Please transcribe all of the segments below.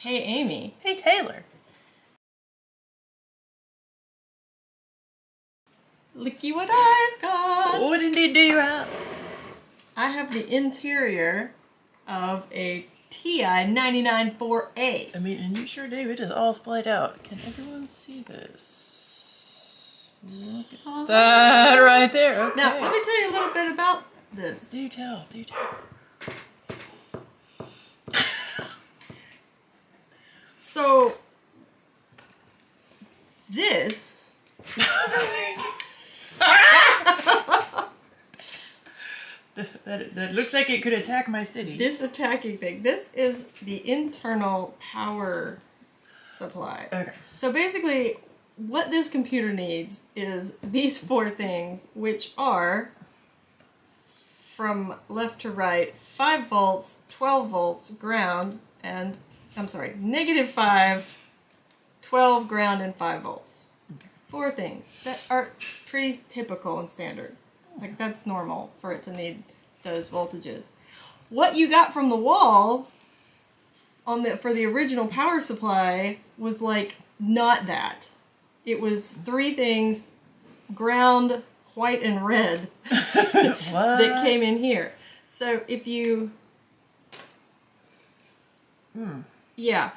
Hey, Amy. Hey, Taylor. Looky what I've got. What indeed do you have? I have the interior of a TI 994A. I mean, and you sure do. It is all splayed out. Can everyone see this? Look at uh-huh. that right there. Okay. Now, let me tell you a little bit about this. do tell. Do tell. So, this That, that looks like it could attack my city. this attacking thing, this is the internal power supply. Okay. So basically, what this computer needs is these four things, which are from left to right 5 volts, 12 volts, ground, and I'm sorry, negative 5, 12 ground, and 5 volts. Four things that are pretty typical and standard. Like, that's normal for it to need those voltages. What you got from the wall on the for the original power supply was like not that. It was three things ground, white and red that came in here. So if you hmm. Yeah.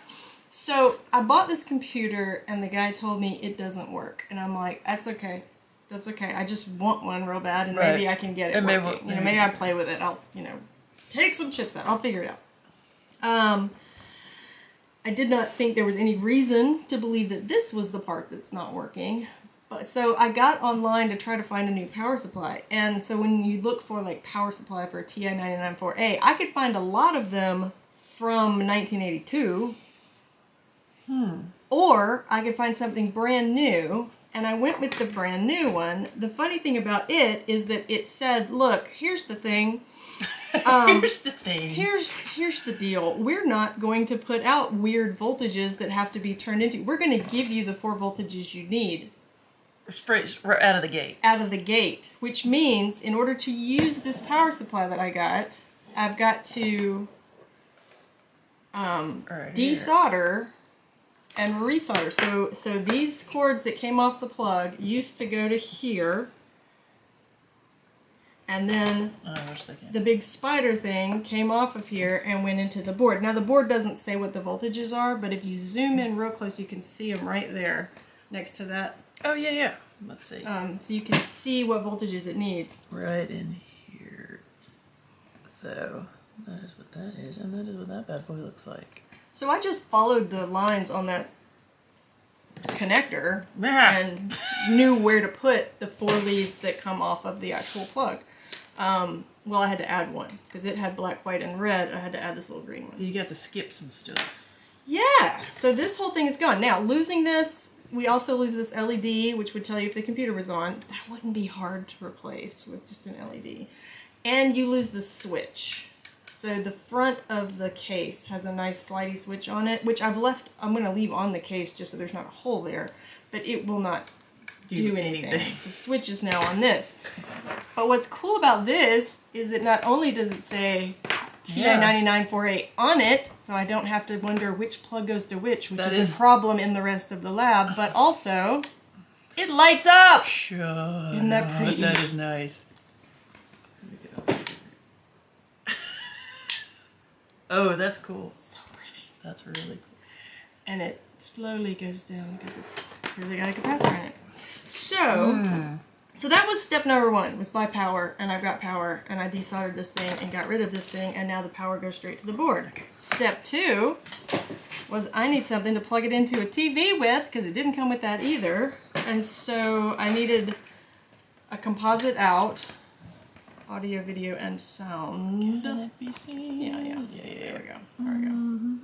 So I bought this computer and the guy told me it doesn't work. And I'm like, that's okay. That's okay. I just want one real bad and maybe I can get it And maybe- working. you know, maybe- maybe I play with it. I'll, you know, take some chips out. I'll figure it out. Um I did not think there was any reason to believe that this was the part that's not working. But so I got online to try to find a new power supply. And so when you look for like power supply for a TI-994A, I could find a lot of them from 1982. Or I could find something brand new, and I went with the brand new one. The funny thing about it is that it said, "Look, here's the thing. Um, Here's the thing. Here's here's the deal. We're not going to put out weird voltages that have to be turned into. We're going to give you the four voltages you need Straight out of the gate. out of the gate, which means in order to use this power supply that I got, I've got to um, Right desolder and resolder. So so these cords that came off the plug used to go to here, and then Oh, I wish they can. the big spider thing came off of here and went into the board. Now the board doesn't say what the voltages are, but if you zoom in real close, you can see them right there next to that. Oh yeah, yeah. Let's see. Um, so you can see what voltages it needs. right in here. So that is what that is, and that is what that bad boy looks like. So I just followed the lines on that connector and knew where to put the four leads that come off of the actual plug. Um, well, I had to add one because it had black, white, and red. I had to add this little green one. You got to skip some stuff. Yeah, so this whole thing is gone. Now, losing this, we also lose this LED, which would tell you if the computer was on. That wouldn't be hard to replace with just an LED. And you lose the switch. So the front of the case has a nice slidey switch on it, which I've left, I'm going to leave on the case just so there's not a hole there, but it will not Do do anything. anything. The switch is now on this. But what's cool about this is that not only does it say TI-994A on it, so I don't have to wonder which plug goes to which, which is, is- a problem in the rest of the lab, but also it lights up! Shut Isn't that pretty? That is nice. Here we go. Oh, that's cool. So pretty. That's really cool. And it slowly goes down because it's really got a capacitor in it. So, Hmm. so that was step number one, was buy power, and I've got power, and I desoldered this thing and got rid of this thing, and now the power goes straight to the board. Step two was I need something to plug it into a TV with, because it didn't come with that either, and so I needed a composite out, audio, video, and sound. Can it be seen? Yeah, yeah. Yeah, yeah, There we go. There we go. Mm-hmm.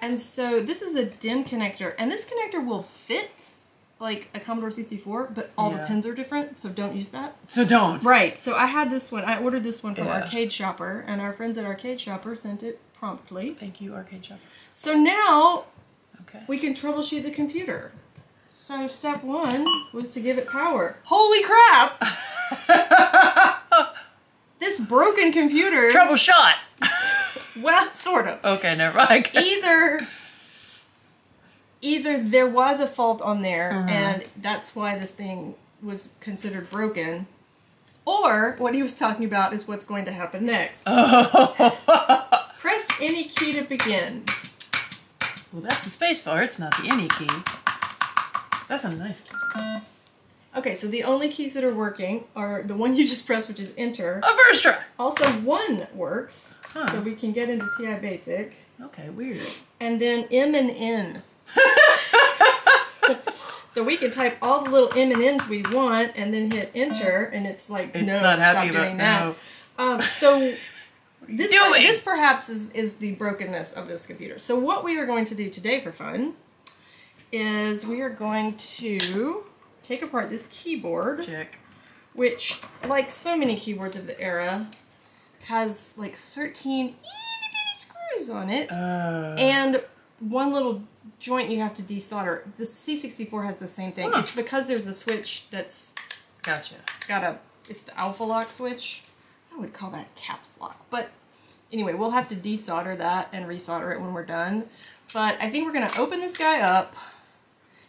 And so this is a DIN connector, and this connector will fit like a Commodore 64, but all the pins are different, so don't use that. So don't. Right. So I had this one. I ordered this one from Yeah. Arcade Shopper, and our friends at Arcade Shopper sent it promptly. Thank you, Arcade Shopper. So now Okay. we can troubleshoot the computer. So step one was to give it power. Holy crap! broken computer. Trouble shot. well, sort of. Okay, never mind. Either either there was a fault on there Mhm. and that's why this thing was considered broken, or what he was talking about is what's going to happen next. Press any key to begin. well, that's the space bar. It's not the any key. That's a nice key. Okay, so the only keys that are working are the one you just pressed, which is enter. A first try. Also, one works, Huh. so we can get into TI Basic. Okay, weird. And then M and N. so we can type all the little M and N's we want, and then hit enter, and it's like, It's no, not happy stop about doing that. no. Um, so this, doing? this perhaps is, is the brokenness of this computer. So what we are going to do today for fun is we are going to take apart this keyboard, Check. which, like so many keyboards of the era, has like 13 itty bitty screws on it, Uh, and one little joint you have to desolder. The C64 has the same thing. Huh. It's because there's a switch that's gotcha. got a it's the alpha lock switch. I would call that caps lock. But anyway, we'll have to desolder that and resolder it when we're done. But I think we're gonna open this guy up.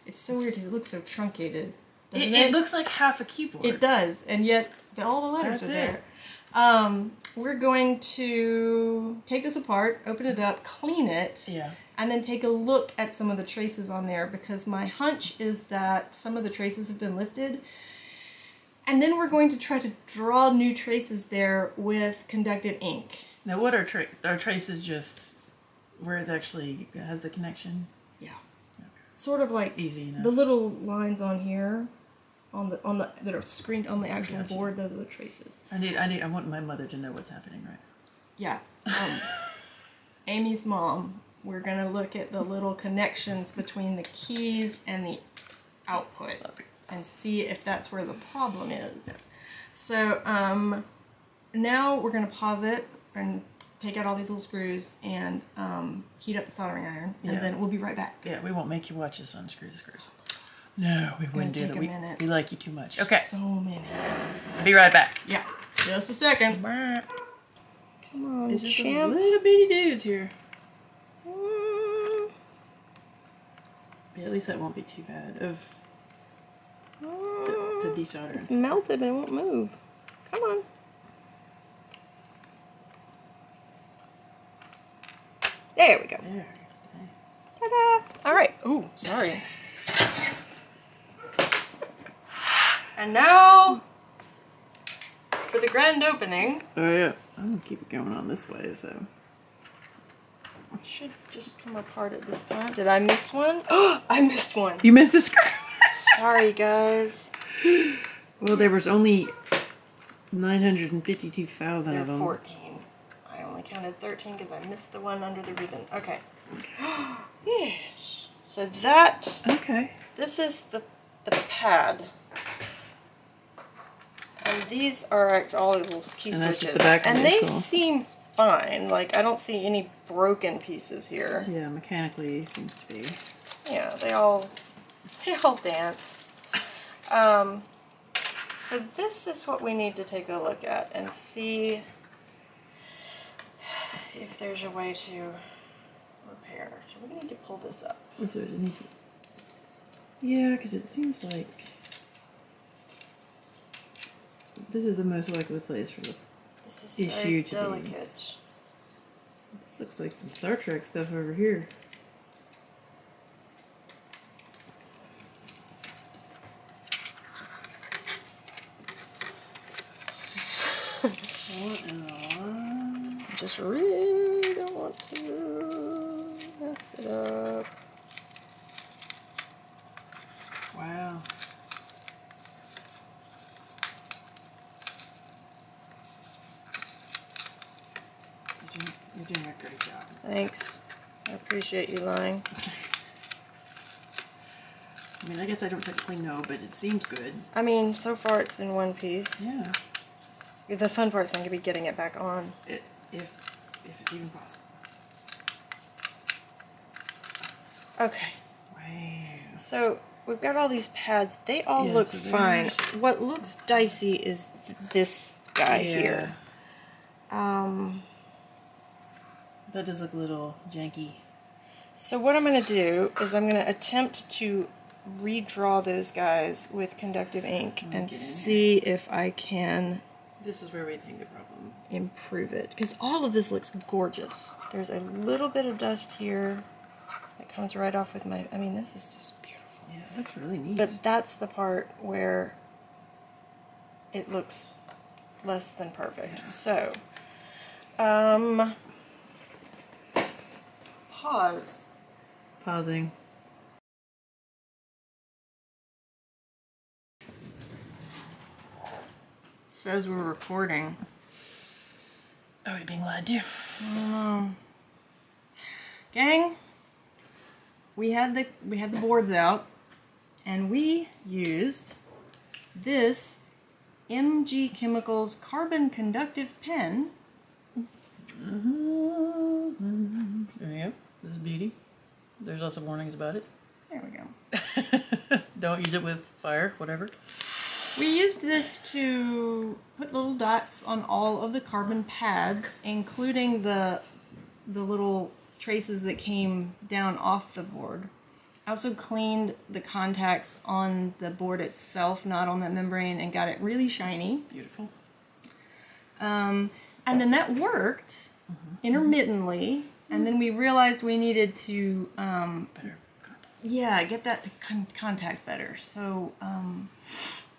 It's so weird because it looks so truncated. It, doesn't it looks like half a keyboard. It does, and yet all the letters That's are it. there. Um, we're going to take this apart, open it up, clean it, Yeah. and then take a look at some of the traces on there because my hunch is that some of the traces have been lifted. And then we're going to try to draw new traces there with conductive ink. Now, what are tra- are traces just where it actually has the connection? Yeah. Sort of like Easy enough. the little lines on here on the on the that are screened on the actual Gotcha. board, those are the traces. I need, I need, I want my mother to know what's happening, right? Yeah. Um, Amy's mom, we're gonna look at the little connections between the keys and the output and see if that's where the problem is. So um, now we're gonna pause it and take out all these little screws and um, heat up the soldering iron, and Yeah. then we'll be right back. Yeah, we won't make you watch us unscrew the screws. No, we gonna wouldn't do that. a We, minute. we like you too much. Okay, So many. be right back. Yeah. Just a second. It's Come on, just those champ. little bitty dudes here. Mm, Yeah, at least that won't be too bad of to, mm. to desolder. It's melted, but it won't move. Come on. There we go. There. Ta-da! All right. Ooh, sorry. And now for the grand opening. Oh yeah, I'm gonna keep it going on this way. So It should just come apart at this time. Did I miss one? Oh, I missed one. you missed a screw. Sorry, guys. well, there was only nine hundred and fifty-two thousand There of are them. 14. I only counted 13 because I missed the one under the ribbon. Okay. yes. So that, Okay. this is the, the pad. And these are all the little key And switches. the back and they install. seem fine. Like, I don't see any broken pieces here. Yeah, mechanically seems to be. Yeah, they all they all dance. Um, so this is what we need to take a look at and see if there's a way to repair. So we need to pull this up. If there's any. Yeah, because it seems like this is the most likely place for the. This is Issue very to be- This looks like some Star Trek stuff over here. What in the just really don't want to mess it up. Wow. You're doing, you're doing a great job. Thanks. I appreciate you lying. I mean, I guess I don't technically know, but it seems good. I mean, so far it's in one piece. Yeah. The fun part's going to be getting it back on. It, if, if it's even possible. Okay. Wow. So we've got all these pads. They all Yeah, look so fine. What looks dicey is th- this guy Yeah. here. Um. That does look a little janky. So what I'm going to do is I'm going to attempt to redraw those guys with conductive ink and in see if I can This is where we think the problem. improve it. Because all of this looks gorgeous. There's a little bit of dust here that comes right off with my... I mean, this is just beautiful. Yeah, it looks really neat. But that's the part where it looks less than perfect. So, um, pause. Pausing. Says we're recording. Are we being lied to? Um, gang, we had the we had the boards out, and we used this MG Chemicals carbon conductive pen. Yep, this beauty. There's lots of warnings about it. There we go. Don't use it with fire, whatever. We used this to put little dots on all of the carbon pads, including the the little traces that came down off the board. I also cleaned the contacts on the board itself, not on the membrane, and got it really shiny. Beautiful. Um, and then that worked intermittently, and then we realized we needed to um, Better yeah, get that to con- contact better. So um,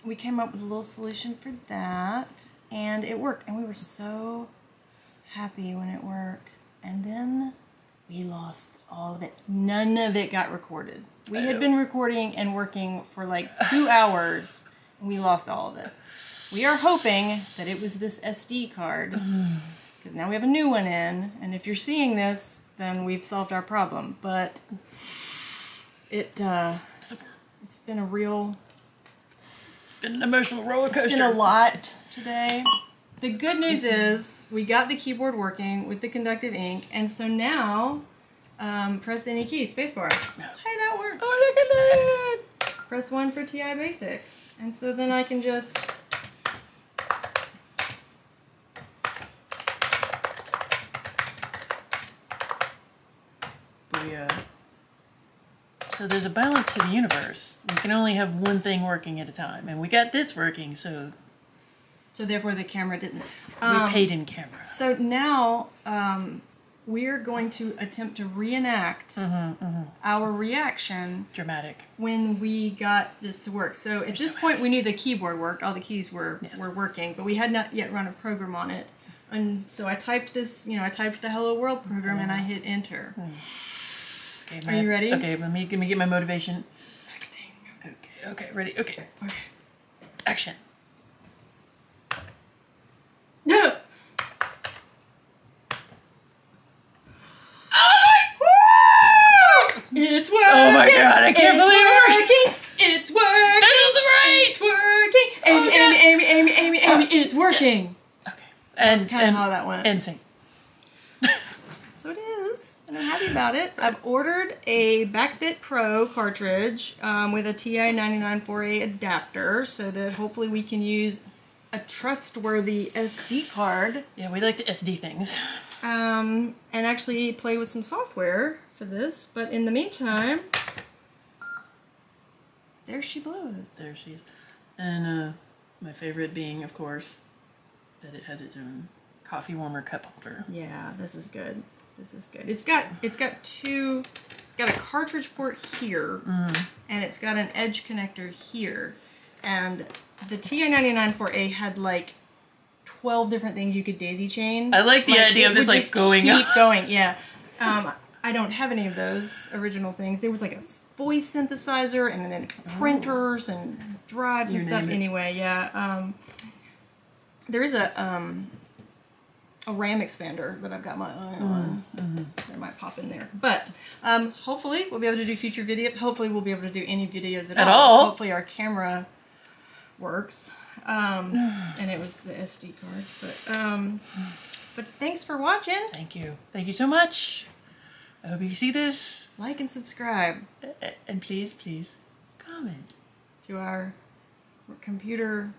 we came up with a little solution for that, and it worked. And we were so happy when it worked. And then we lost all of it. None of it got recorded. We I had know. been recording and working for like two hours, and we lost all of it. We are hoping that it was this SD card. Because now we have a new one in, and if you're seeing this, then we've solved our problem. But it uh, it's been a real Been an emotional roller coaster. it's been a lot today. The good news is we got the keyboard working with the conductive ink, and so now um, press any key, spacebar. Hey, that works. Oh, look at that! Press one for TI Basic, and so then I can just We, uh, so there's a balance to the universe. We can only have one thing working at a time, and we got this working, so so therefore the camera didn't. we Um, paid in camera. So now um, we're going to attempt to reenact Mm-hmm, our reaction Dramatic. when we got this to work. So at this point, we knew the keyboard worked; all the keys were Yes. were working, but we had not yet run a program on it. And so I typed this, you know, I typed the Hello World program and I hit enter. Okay, Are you ready? Okay, let me let me get my motivation. Okay, okay, ready. Okay, Okay. action. No. It's working. Oh my God, I can't it's believe it It's working. It's working. That's right. It's working. Amy, Okay. Amy, Amy, Amy, Amy, Amy. Oh. It's working. Okay, and That's kind of how that went. and sing. So it is, and I'm happy about it. I've ordered a Backbit Pro cartridge um, with a TI 994A adapter so that hopefully we can use a trustworthy SD card Yeah, we like to SD things. um, and actually play with some software for this. But in the meantime, there she blows. There she is. And uh, my favorite being, of course, that it has its own coffee warmer cup holder. Yeah, this is good. This is good. It's got it's got two. It's got a cartridge port here, and it's got an edge connector here, and the TI-994A had like twelve different things you could daisy chain. I like the idea of this, like, just going keep up. going. Yeah. Um, I don't have any of those original things. There was like a voice synthesizer, and then printers and drives and stuff. it. Anyway, yeah. Um, there is a um, a RAM expander that I've got my eye on. Mm-hmm. That might pop in there. But um, hopefully we'll be able to do future videos. Hopefully we'll be able to do any videos at, At all. all. Hopefully our camera works. Um, and it was the SD card. But um, but thanks for watching. Thank you. Thank you so much. I hope you see this. Like and subscribe And please, please, comment. to our computer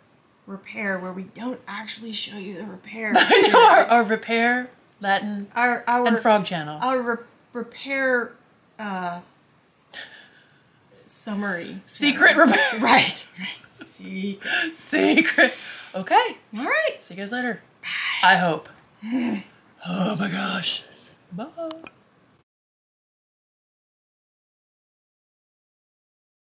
repair where we don't actually show you the repair. Know our, our, repair Latin our, our and frog channel. Our re repair uh, summary. Secret repair. Right. right. Secret. Secret. Okay. All right. See you guys later. Bye. I hope. oh my gosh. Bye.